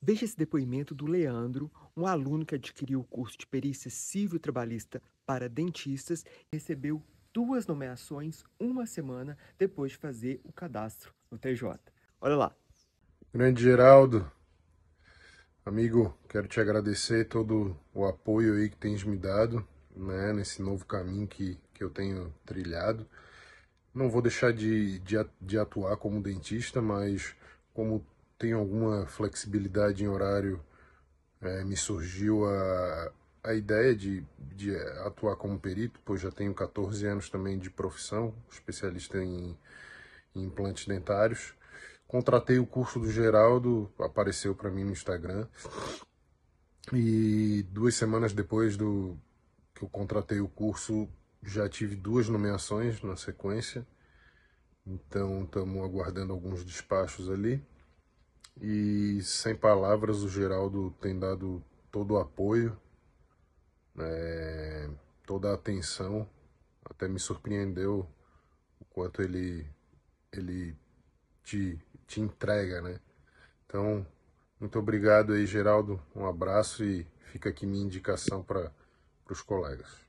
Veja esse depoimento do Leandro, um aluno que adquiriu o curso de perícia civil trabalhista para dentistas e recebeu duas nomeações uma semana depois de fazer o cadastro no TJ. Olha lá. Grande Geraldo, amigo, quero te agradecer todo o apoio aí que tens me dado né, nesse novo caminho que, que eu tenho trilhado. Não vou deixar de, de, de atuar como dentista, mas como tenho alguma flexibilidade em horário, é, me surgiu a, a ideia de, de atuar como perito, pois já tenho 14 anos também de profissão, especialista em, em implantes dentários. Contratei o curso do Geraldo, apareceu para mim no Instagram. E duas semanas depois do que eu contratei o curso, já tive duas nomeações na sequência. Então estamos aguardando alguns despachos ali. E sem palavras, o Geraldo tem dado todo o apoio, é, toda a atenção. Até me surpreendeu o quanto ele, ele te, te entrega, né? Então, muito obrigado aí, Geraldo. Um abraço e fica aqui minha indicação para os colegas.